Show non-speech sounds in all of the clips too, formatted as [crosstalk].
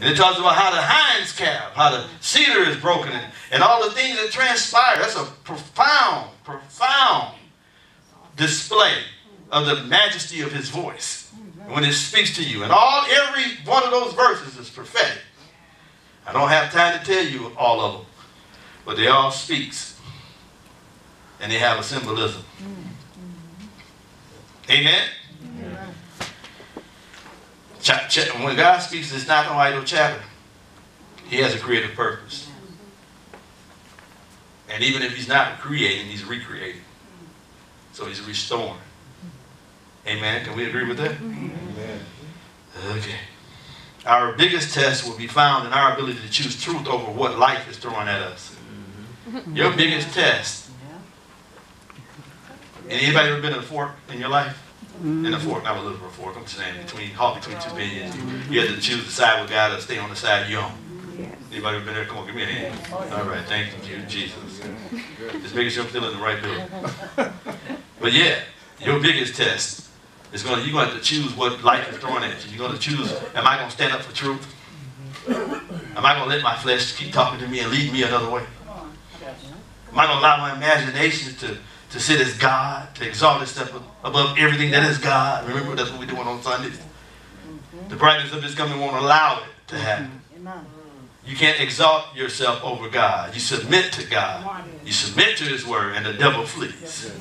And it talks about how the hind's calf, how the cedar is broken, and, and all the things that transpire. That's a profound, profound display of the majesty of his voice when it speaks to you. And all every one of those verses is prophetic. I don't have time to tell you all of them, but they all speaks. And they have a symbolism. Amen? When God speaks, it's not no idle chatter. He has a creative purpose. And even if he's not creating, he's recreating. So he's restoring. Amen. Can we agree with that? Amen. Okay. Our biggest test will be found in our ability to choose truth over what life is throwing at us. Mm-hmm. Your biggest test. Anybody ever been in a fork in your life? Mm-hmm. In a fork, not a little fork. I'm saying between caught between two opinions. You had to choose the side with God or stay on the side you're on. Anybody ever been there? Come on, give me a hand. All right, thank you, Jesus. Just making sure I'm still in the right building. [laughs] But yeah, your biggest test is going to, you're going to have to choose what life is throwing at you. You're going to choose, am I going to stand up for truth? Am I going to let my flesh keep talking to me and lead me another way? Am I going to allow my imagination to, to sit as God, to exalt Himself above everything that is God? Remember, that's what we're doing on Sundays. The brightness of His coming won't allow it to happen. You can't exalt yourself over God. You submit to God. You submit to His word, and the devil flees.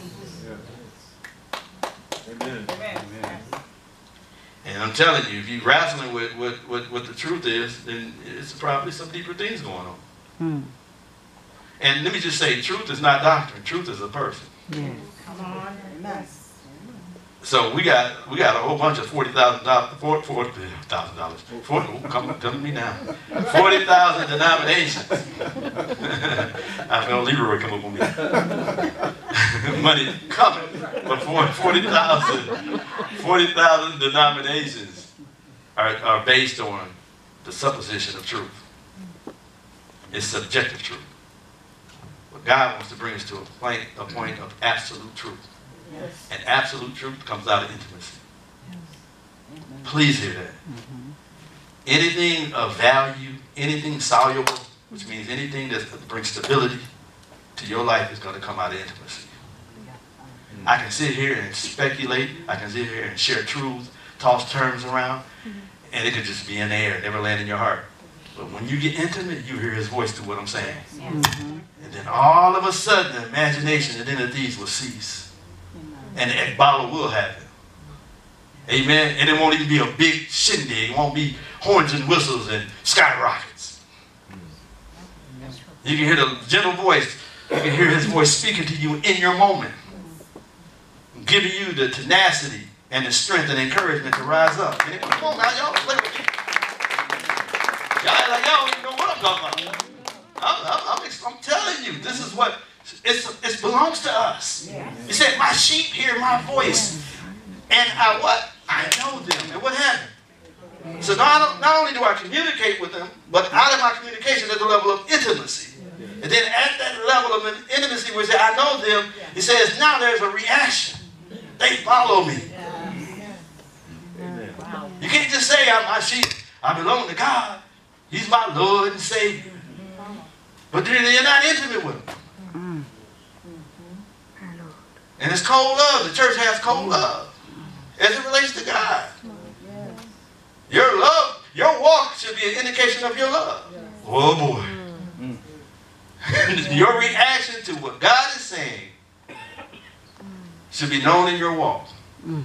Amen. And I'm telling you, if you're wrestling with what, what, what the truth is, then it's probably some deeper things going on. Hmm. And let me just say, truth is not doctrine. Truth is a person. Come on. So we got we got a whole bunch of forty thousand dollars, forty thousand dollars. Oh, come on, tell me now. Forty thousand denominations. [laughs] I feel Leroy come up on me. [laughs] Money coming, but 40,000 40, denominations are, are based on the supposition of truth. It's subjective truth. But God wants to bring us to a point, a point of absolute truth. Yes. And absolute truth comes out of intimacy. Yes. Please hear that. Mm-hmm. Anything of value, anything soluble, which means anything that brings stability to your life is going to come out of intimacy. I can sit here and speculate. I can sit here and share truths, toss terms around, mm-hmm. and it could just be in the air, never land in your heart. But when you get intimate, you hear his voice to what I'm saying. Mm-hmm. And then all of a sudden, the imagination and then the deeds will cease and the ekballo will happen. Amen. And it won't even be a big shindig. It won't be horns and whistles and skyrockets. You can hear the gentle voice. You can hear his voice speaking to you in your moment, giving you the tenacity and the strength and encouragement to rise up. And come on now, y'all play with me. Y'all like y'all don't even know what I'm talking about. I'm, I'm, I'm, I'm telling you, this is what it's, it belongs to us. He said, My sheep hear my voice. And I what? I know them. And what happened? So not, not only do I communicate with them, but out of my communication there's a level of intimacy. And then at that level of intimacy where I know them, he says, now there's a reaction. They follow me. You can't just say, I'm my sheep. I belong to God. He's my Lord and Savior. But then you're not intimate with him. Mm-hmm. And it's cold love. The church has cold mm-hmm. love as it relates to God. Your love, your walk should be an indication of your love. Oh mm. [laughs] boy. your reaction to what God is saying mm. should be known in your walk. Mm.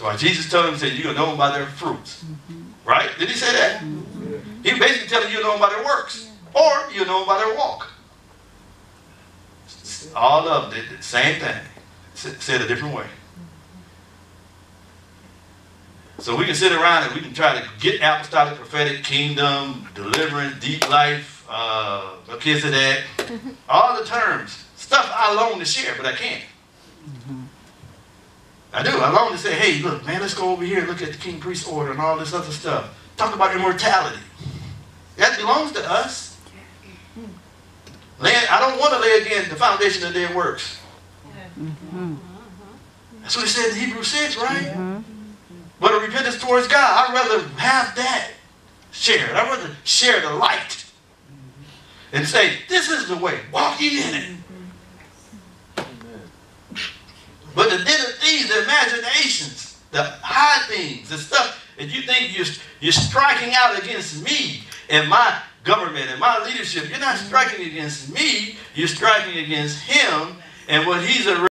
So why Jesus told him, he said, you'll know them by their fruits. Right? Did he say that? He basically telling you you know them by their works. Or you know them by their walk. All of them did the same thing, said a different way. So we can sit around and we can try to get apostolic, prophetic, kingdom, deliverance, deep life, uh, Melchizedek, [laughs] all the terms. Stuff I long to share, but I can't. I do. I long to say, hey, look, man, let's go over here and look at the king priest order and all this other stuff. Talk about immortality. That belongs to us. Lay, I don't want to lay again the foundation of their works. Mm-hmm. That's what he said in Hebrews 6, right? Mm-hmm. But a repentance towards God. I'd rather have that share it. I'd rather share the light and say, this is the way. Walk ye in it. But the den of thieves, the imaginations, the high things, the stuff that you think you're, you're striking out against me and my government and my leadership, you're not striking against me, you're striking against him and what he's